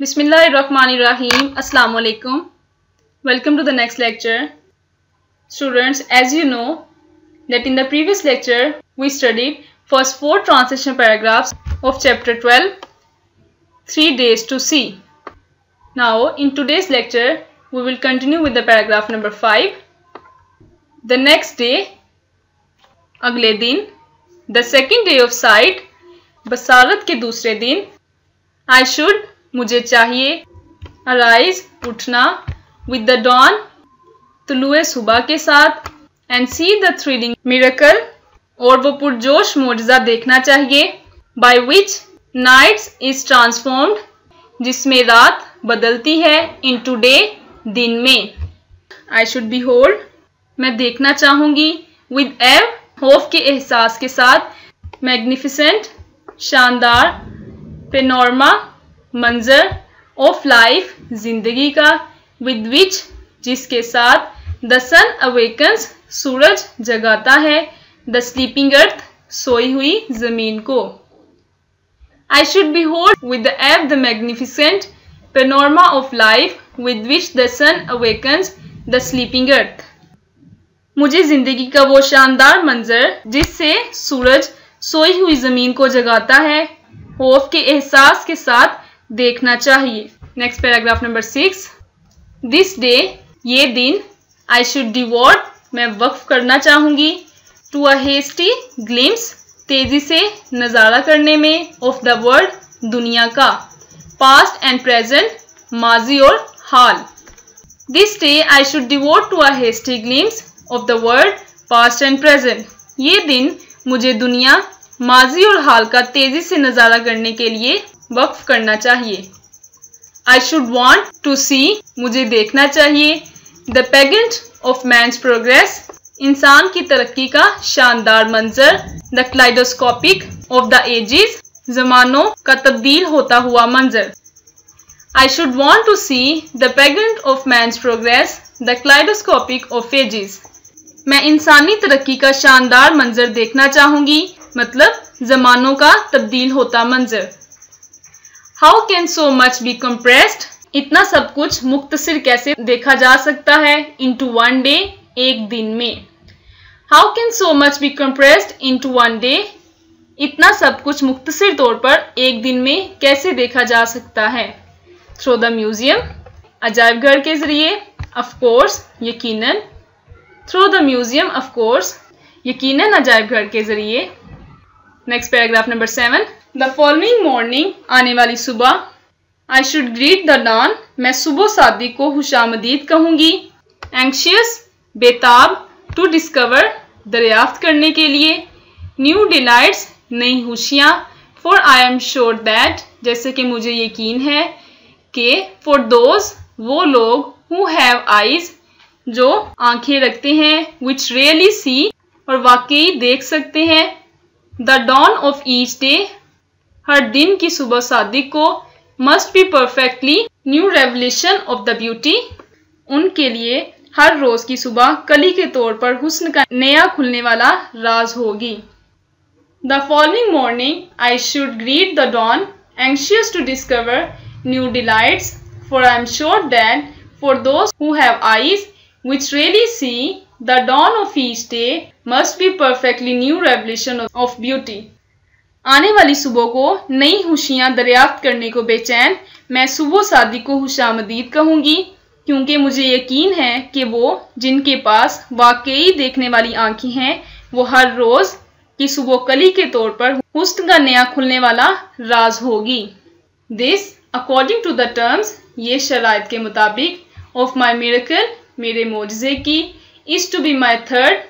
Bismillahirrahmanirrahim. Assalamu alaikum. Welcome to the next lecture. Students, as you know that in the previous lecture we studied first four transition paragraphs of chapter 12, 3 days to see. Now in today's lecture we will continue with the paragraph number 5. The next day, अगले दिन the second day of sight Basharat के दूसरे दिन I should मुझे चाहिए। Arise उठना। With the don तुलुए सुबह के साथ। And see the thrilling miracle और वो पुरजोश मुआजा देखना चाहिए। By which nights is transformed जिसमें रात बदलती है इन टू डे दिन में। आई शुड बी होल्ड मैं देखना चाहूँगी। विद एव होफ के एहसास के साथ। मैग्निफिसेंट शानदार पेनोरमा मंजर ऑफ़ लाइफ ज़िंदगी का विद विच जिसके साथ द सन अवेकन्स सूरज जगाता है द स्लीपिंग अर्थ सोई हुई ज़मीन को। I should be hold with the the magnificent panorama of life with which the sun awakens the sleeping earth मुझे ज़िंदगी का वो शानदार मंजर, जिससे सूरज सोई हुई ज़मीन को जगाता है खौफ के एहसास के साथ देखना चाहिए। Next paragraph number six this day ये दिन आई शुड डिवॉर्ड मैं वक्फ करना चाहूँगी। टू अ हेस्टी ग्लिम्स तेज़ी से नज़ारा करने में ऑफ़ द वर्ल्ड दुनिया का। पास्ट एंड प्रेजेंट माजी और हाल। This day I should devote to a hasty glimpse of the world past and present ये दिन मुझे दुनिया, माजी और हाल का तेज़ी से नज़ारा करने के लिए वक्फ करना चाहिए। I should want to see मुझे देखना चाहिए। The pageant of man progress इंसान की तरक्की का शानदार मंजर। The kaleidoscopic of the ages जमानों का तब्दील होता हुआ मंजर। I should want to see the pageant of man progress the kaleidoscopic of ages मैं इंसानी तरक्की का शानदार मंजर देखना चाहूँगी मतलब जमानों का तब्दील होता मंजर। How can so much be compressed इतना सब कुछ मुख्तसर कैसे देखा जा सकता है इन टू वन डे एक दिन में? How can so much be compressed into one day इतना सब कुछ मुख्तसर तौर पर एक दिन में कैसे देखा जा सकता है? थ्रो द म्यूज़ियम अजायब घर के ज़रिए अफकोर्स यकीनन। Through the museum of course यकीनन अजायब घर के ज़रिए। Next paragraph number seven the following morning आने वाली सुबह I should greet the dawn मैं सुबह शादी को खुशामदीद कहूँगी। एंक्शियस बेताब टू डिस्कवर दरियाफ्त करने के लिए। न्यू डिलाइट्स नई खुशियाँ। For I am sure that जैसे कि मुझे यकीन है, कि फॉर दोज वो लोग हु हैव आइज़ जो आँखें रखते हैं विच रियली सी और वाकई देख सकते हैं। The dawn of each day हर दिन की सुबह शादी को must be perfectly new revolution of the beauty उनके लिए हर रोज की सुबह कली के तौर पर हुस्न का नया खुलने वाला राज होगी the following morning I should greet the dawn anxious to discover new delights for I am sure that for those who have eyes which really see, the dawn of each day must be perfectly new revelation of beauty. आने वाली सुबह को नई खुशियाँ दरियाफ्त करने को बेचैन मैं सुबह शादी को खुशामदीद कहूँगी, क्योंकि मुझे यकीन है कि वो जिनके पास वाकई देखने वाली आँखें हैं, वो हर रोज की सुबह कली के तौर पर हुस्न का नया खुलने वाला राज होगी। This according to the terms ये शराइ के मुताबिक ऑफ़ माई मेरेकल मेरे मोजे की is to be my third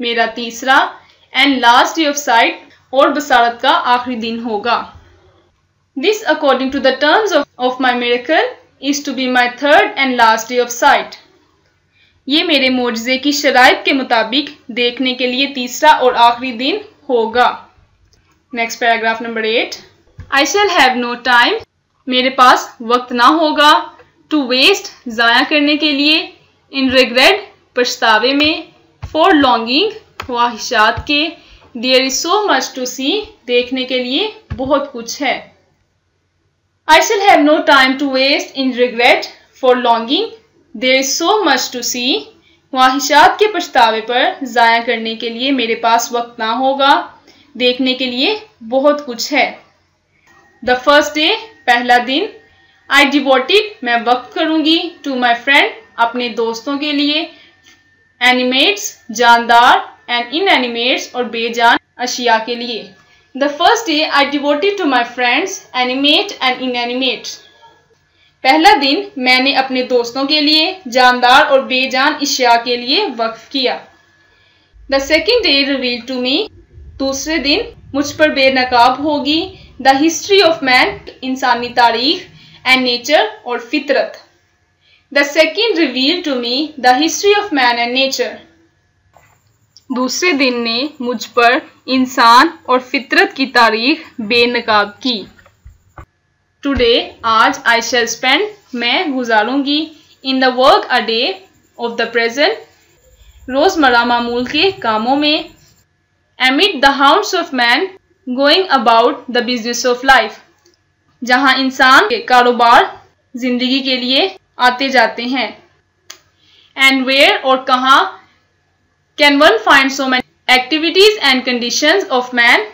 मेरा तीसरा and last day of sight और बसारत का आखिरी दिन होगा। This according to the terms of my miracle is to be my third and last day of sight ये मेरे मोजे की शराइ के मुताबिक देखने के लिए तीसरा और आखिरी दिन होगा। Next paragraph number eight I shall have no time मेरे पास वक्त ना होगा टू वेस्ट ज़ाया करने के लिए इन रिग्रेट पछतावे में फॉर लॉन्गिंग ख्वाहिशात के there is so much to see देखने के लिए बहुत कुछ है I shall have no time to waste in regret for longing. There is so much to see. ख्वाहिशात के पछतावे पर ज़ाया करने के लिए मेरे पास वक्त ना होगा देखने के लिए बहुत कुछ है द फ़र्स्ट डे पहला दिन आई डिवोटेड मैं वक्त करूँगी टू माई फ्रेंड अपने दोस्तों के लिए एनिमेट्स जानदार एंड इन एनिमेट्स और बेजान अशिया के लिए। The first day I devoted to my friends animate and inanimate पहला दिन, मैंने अपने दोस्तों के लिए, जानदार और बेजान अशिया के लिए वक्फ किया। The second day reveal to me दूसरे दिन मुझ पर बेनकाब होगी। द हिस्ट्री ऑफ़ मैन इंसानी तारीख एंड नेचर और फितरत। The second reveal to me the history of man and nature दूसरे दिन ने मुझ पर इंसान और फितरत की तारीख बेनकाब की। टुडे आज आई शेल स्पेंड मैं गुजारूँगी in the workaday of the present रोज़मर्रा मामूल के कामों में amid the hounds of man going about the business of life जहाँ इंसान के कारोबार ज़िंदगी के लिए आते जाते हैं। एंड वेयर और कहा can one find so many activities and condition of man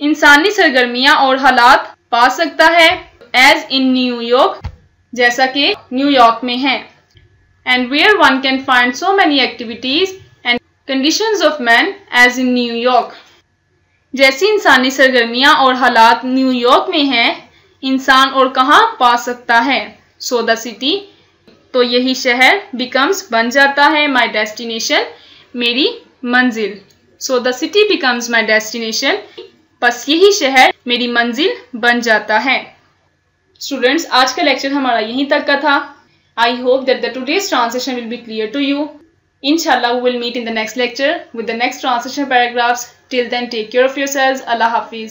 इंसानी सरगर्मियाँ और हालात पा सकता है एज इन न्यूयॉर्क जैसा कि न्यूयॉर्क में है। And where one can find so many activities and condition of man as in New York जैसी इंसानी सरगर्मियाँ और हालात न्यूयॉर्क में हैं, इंसान और कहाँ पा सकता है? सो द सिटी तो यही शहर बिकम्स बन जाता है माई डेस्टिनेशन मेरी मंजिल so the city becomes my destination बस यही शहर मेरी मंजिल बन जाता है स्टूडेंट्स आज का लेक्चर हमारा यहीं तक का था I hope that the today's translation will be clear to you Inshallah, we will meet in the next lecture with the next translation paragraphs. Till then, take care of yourselves. Allah Hafiz.